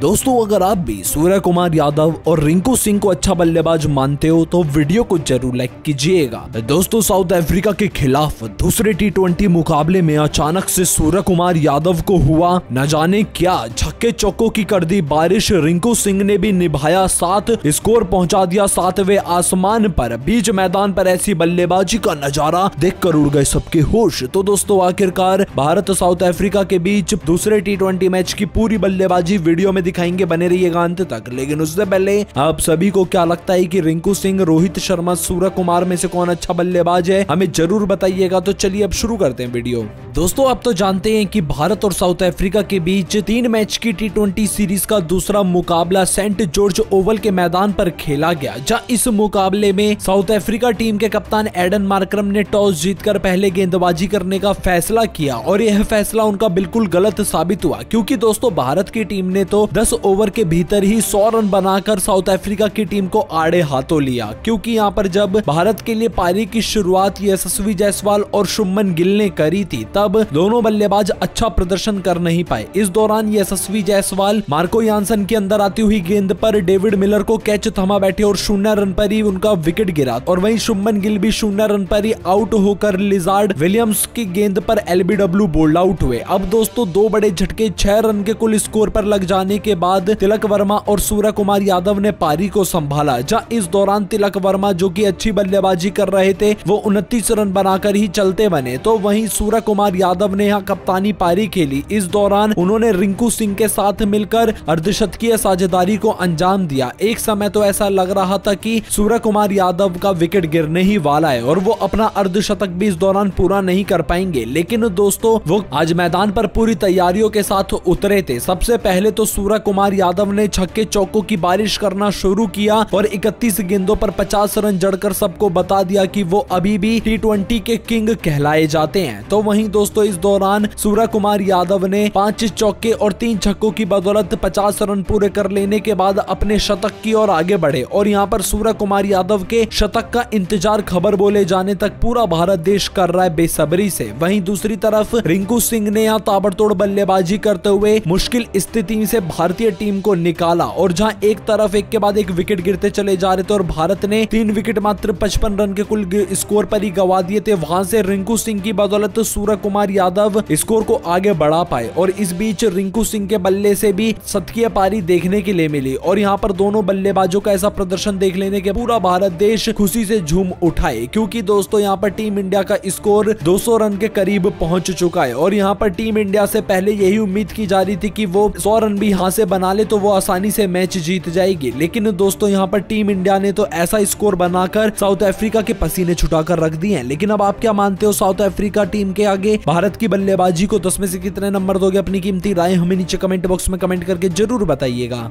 दोस्तों, अगर आप भी सूर्य कुमार यादव और रिंकू सिंह को अच्छा बल्लेबाज मानते हो तो वीडियो को ज़रूर लाइक कीजिएगा। दोस्तों, साउथ अफ्रीका के खिलाफ दूसरे टी मुकाबले में अचानक से सूर्य कुमार यादव को हुआ न जाने क्या छक्के चौकों की कर दी बारिश। रिंकू सिंह ने भी निभाया साथ, स्कोर पहुँचा दिया सातवें आसमान पर। बीच मैदान पर ऐसी बल्लेबाजी का नज़ारा देख कर उड़ गए सबके होश। तो दोस्तों, आखिरकार भारत साउथ अफ्रीका के बीच दूसरे टी मैच की पूरी बल्लेबाजी वीडियो में दिखाएँगे बने रहिएगा अंत तक। लेकिन उससे पहले आप सभी को क्या लगता है कि रिंकू सिंह, रोहित शर्मा, सूर्य कुमार में से कौन अच्छा बल्लेबाज है? हमें ज़रूर बताइएगा। तो चलिए अब शुरू करते हैं वीडियो। दोस्तों, आप तो जानते हैं कि भारत और साउथ अफ्रीका के बीच तीन मैच की टी सीरीज़ का दूसरा मुकाबला सेंट जॉर्ज ओवल के मैदान पर खेला गया, जहाँ इस मुकाबले में साउथ अफ्रीका टीम के कप्तान एडन मार्क्रम ने टॉस जीतकर पहले गेंदबाजी करने का फैसला किया और यह फैसला उनका बिल्कुल गलत साबित हुआ, क्योंकि दोस्तों, भारत की टीम ने तो 10 ओवर के भीतर ही सौ रन बनाकर साउथ अफ्रीका की टीम को आड़े हाथों लिया, क्योंकि यहाँ पर जब भारत के लिए पारी की शुरुआत यशस्वी जायसवाल और शुभमन गिल ने करी थी दोनों बल्लेबाज अच्छा प्रदर्शन कर नहीं पाए। इस दौरान यशस्वी जायसवाल, मार्को यानसन के अंदर आती हुई गेंद पर डेविड मिलर को कैच थमा बैठे और शून्य रन पर ही उनका विकेट गिरा और वहीं शुभमन गिल भी शून्य रन पर ही आउट होकर लिजार्ड विलियम्स की गेंद पर एलबीडब्ल्यू बोल्ड आउट हुए। अब दोस्तों, दो बड़े झटके, छह रन के कुल स्कोर पर लग जाने के बाद तिलक वर्मा और सूर्य कुमार यादव ने पारी को संभाला। जहाँ इस दौरान तिलक वर्मा जो कि अच्छी बल्लेबाजी कर रहे थे, वो उनतीस रन बनाकर ही चलते बने। तो वहीं सूर्य कुमार यादव ने यहाँ कप्तानी पारी खेली। इस दौरान उन्होंने रिंकू सिंह के साथ मिलकर अर्धशतकीय साझेदारी को अंजाम दिया। एक समय तो ऐसा लग रहा था कि सूर्य कुमार यादव का विकेट गिरने ही वाला है और वो अपना अर्धशतक भी इस दौरान पूरा नहीं कर पाएँगे। लेकिन दोस्तों, वो आज मैदान पर पूरी तैयारियों के साथ उतरे थे। सबसे पहले तो सूर्य कुमार यादव ने छक्के चौकों की बारिश करना शुरू किया और 31 गेंदों पर 50 रन जड़कर सबको बता दिया कि वो अभी भी टी के किंग कहलाए जाते हैं। तो वहीं इस दौरान सूर्य कुमार यादव ने पाँच चौके और तीन छक्कों की बदौलत 50 रन पूरे कर लेने के बाद अपने शतक की ओर आगे बढ़े। और यहाँ पर सूर्य कुमार यादव के शतक का इंतज़ार खबर बोले जाने तक पूरा भारत देश कर रहा है बेसब्री से। वहीं दूसरी तरफ़ रिंकू सिंह ने यहाँ ताबड़तोड़ बल्लेबाजी करते हुए मुश्किल स्थिति से भारतीय टीम को निकाला और जहाँ एक तरफ़ एक के बाद एक विकेट गिरते चले जा रहे थे और भारत ने तीन विकेट मात्र पचपन रन के कुल स्कोर पर ही गवा दिए थे, वहाँ से रिंकू सिंह की बदौलत सूर्य कुमार यादव स्कोर को आगे बढ़ा पाए और इस बीच रिंकू सिंह के बल्ले से भी सतकीय पारी देखने के लिए मिली। और यहाँ पर दोनों बल्लेबाजों का ऐसा प्रदर्शन देख लेने के पूरा भारत देश खुशी से झूम उठाए, क्योंकि दोस्तों यहाँ पर टीम इंडिया का स्कोर 200 रन के करीब पहुँच चुका है। और यहाँ पर टीम इंडिया से पहले यही उम्मीद की जा रही थी कि वो 100 रन भी यहाँ से बना ले तो वो आसानी से मैच जीत जाएगी। लेकिन दोस्तों यहाँ पर टीम इंडिया ने तो ऐसा स्कोर बनाकर साउथ अफ्रीका के पसीने छुटाकर रख दिए लेकिन अब आप क्या मानते हो साउथ अफ्रीका टीम के आगे? भारत की बल्लेबाजी को दस में से कितने नंबर दोगे? अपनी कीमती राय हमें नीचे कमेंट बॉक्स में कमेंट करके ज़रूर बताइएगा।